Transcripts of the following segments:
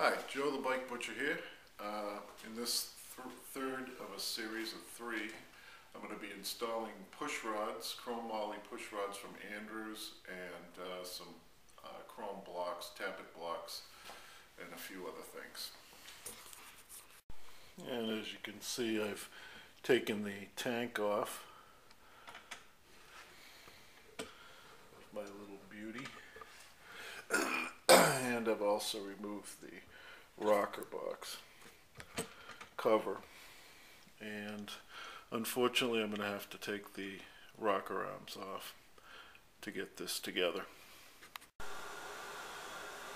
Hi, Joe the Bike Butcher here. Uh, in this th third of a series of three, I'm going to be installing push rods, chrome moly push rods from Andrews, and uh, some uh, chrome blocks, tappet blocks, and a few other things. And as you can see, I've taken the tank off. My little beauty. and I've also removed the rocker box cover. And unfortunately, I'm going to have to take the rocker arms off to get this together.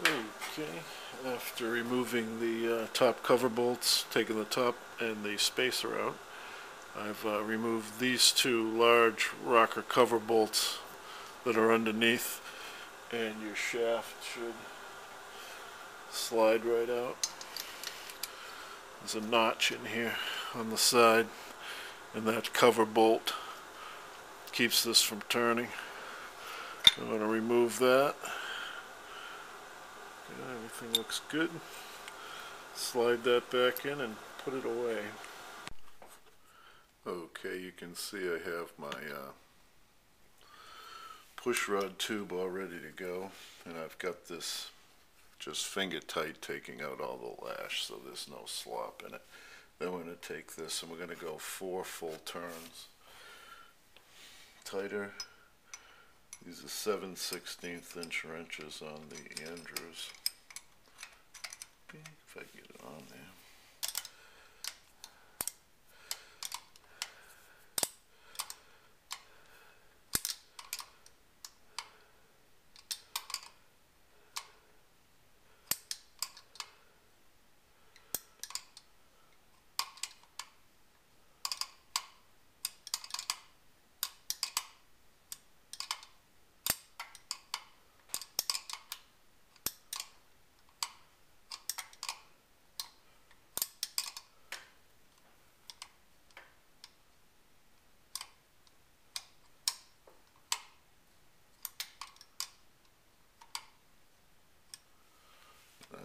Okay, after removing the uh, top cover bolts, taking the top and the spacer out, I've uh, removed these two large rocker cover bolts that are underneath and your shaft should slide right out. There's a notch in here on the side and that cover bolt keeps this from turning. I'm going to remove that. Yeah, everything looks good. Slide that back in and put it away. Okay, you can see I have my uh, push rod tube all ready to go and I've got this just finger tight taking out all the lash so there's no slop in it. Then we're going to take this and we're going to go four full turns. Tighter. These are 7 16th inch wrenches on the Andrews. If I get it on there.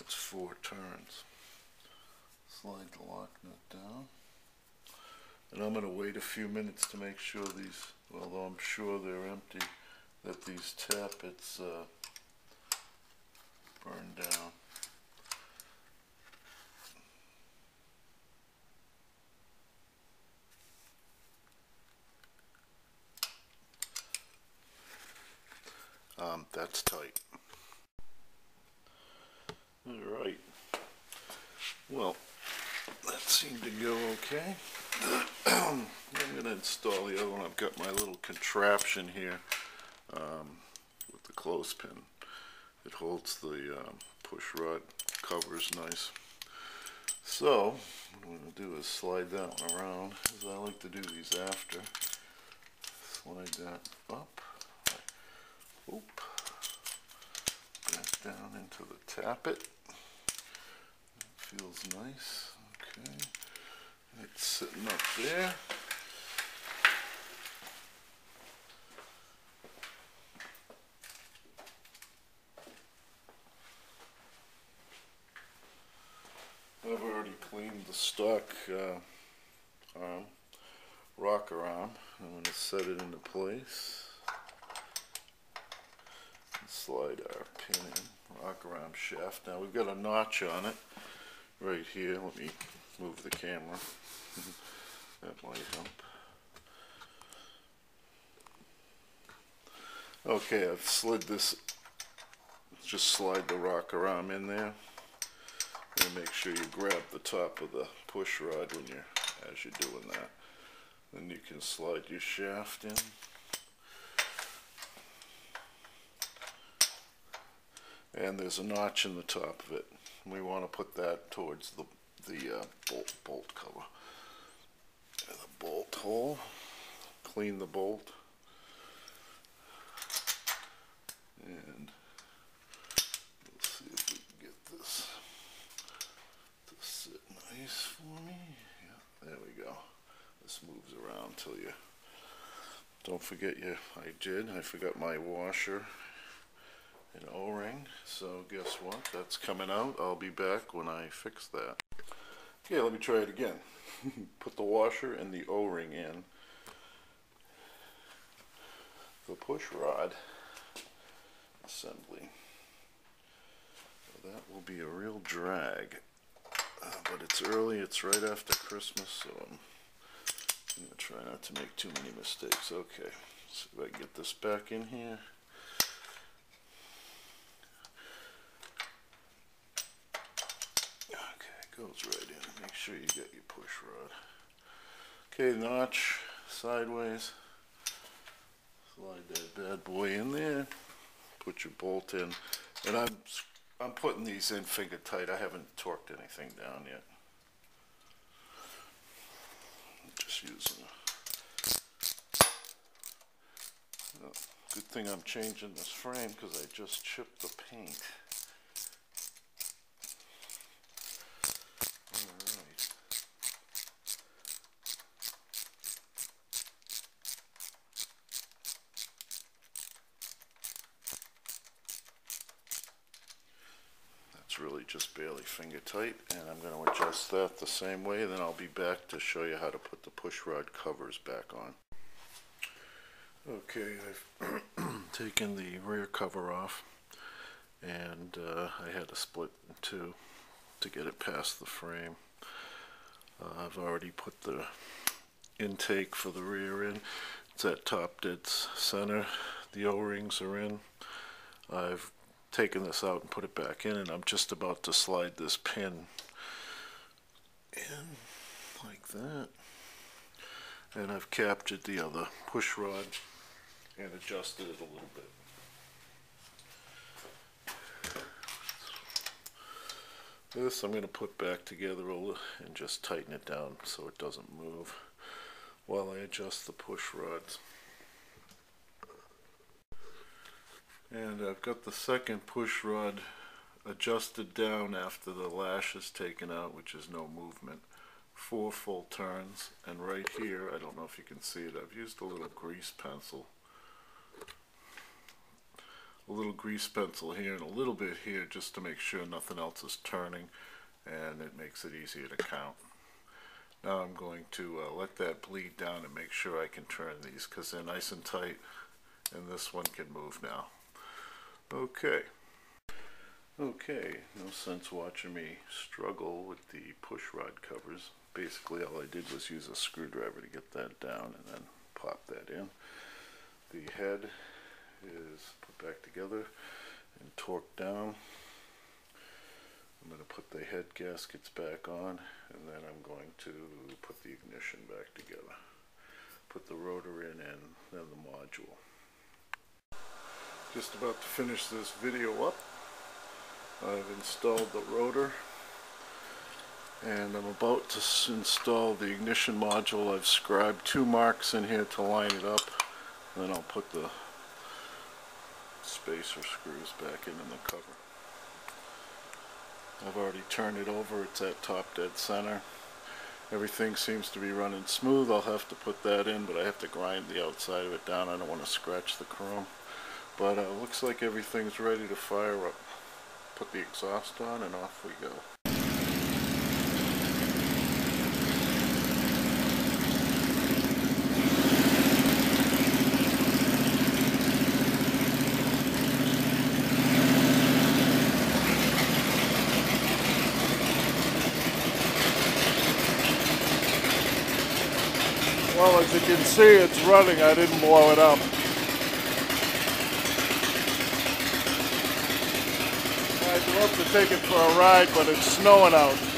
That's four turns. Slide the lock nut down. And I'm going to wait a few minutes to make sure these, although I'm sure they're empty, that these tappets uh, burn down. Um, that's tight. All right. Well, that seemed to go okay. I'm going to install the other one. I've got my little contraption here um, with the clothespin. It holds the um, push rod covers nice. So, what I'm going to do is slide that one around, as I like to do these after. Slide that up. Oop. That down into the tappet. Feels nice. Okay. It's sitting up there. I've already cleaned the stock uh, arm, rocker arm. I'm going to set it into place. Slide our pin in, rocker arm shaft. Now we've got a notch on it right here. Let me move the camera. that might help. Okay, I've slid this, just slide the rocker arm in there. And make sure you grab the top of the push rod when you're, as you're doing that. Then you can slide your shaft in. And there's a notch in the top of it. We want to put that towards the, the uh, bolt, bolt cover. The bolt hole. Clean the bolt. And let's see if we can get this to sit nice for me. Yeah, there we go. This moves around till you don't forget your I did I forgot my washer an O-ring. So guess what? That's coming out. I'll be back when I fix that. Okay, let me try it again. Put the washer and the O-ring in. The push rod assembly. That will be a real drag. Uh, but it's early, it's right after Christmas, so I'm, I'm going to try not to make too many mistakes. Okay, see if I can get this back in here. Okay, goes right in. Make sure you get your push rod. Okay, notch sideways. Slide that bad boy in there. Put your bolt in. And I'm I'm putting these in finger tight. I haven't torqued anything down yet. Just using. Good thing I'm changing this frame because I just chipped the paint. Alright. That's really just barely finger tight and I'm going to adjust that the same way then I'll be back to show you how to put the push rod covers back on. Okay, I've taken the rear cover off and uh, I had to split in two to get it past the frame. Uh, I've already put the intake for the rear in. It's at top dead center. The O-rings are in. I've taken this out and put it back in and I'm just about to slide this pin in like that. And I've captured the other push rod and adjusted it a little bit. This I'm going to put back together and just tighten it down so it doesn't move while I adjust the push rods. And I've got the second push rod adjusted down after the lash is taken out, which is no movement. Four full turns, and right here, I don't know if you can see it, I've used a little grease pencil. A little grease pencil here and a little bit here just to make sure nothing else is turning and it makes it easier to count. Now I'm going to uh, let that bleed down and make sure I can turn these because they're nice and tight and this one can move now. Okay. Okay, no sense watching me struggle with the push rod covers. Basically all I did was use a screwdriver to get that down and then pop that in. The head is put back together and torqued down. I'm going to put the head gaskets back on and then I'm going to put the ignition back together. Put the rotor in and then the module. Just about to finish this video up. I've installed the rotor and I'm about to install the ignition module. I've scribed two marks in here to line it up. Then I'll put the spacer screws back in in the cover. I've already turned it over. It's at top dead center. Everything seems to be running smooth. I'll have to put that in, but I have to grind the outside of it down. I don't want to scratch the chrome. But uh, looks like everything's ready to fire up. Put the exhaust on and off we go. Well, as you can see, it's running. I didn't blow it up. I'd love to take it for a ride, but it's snowing out.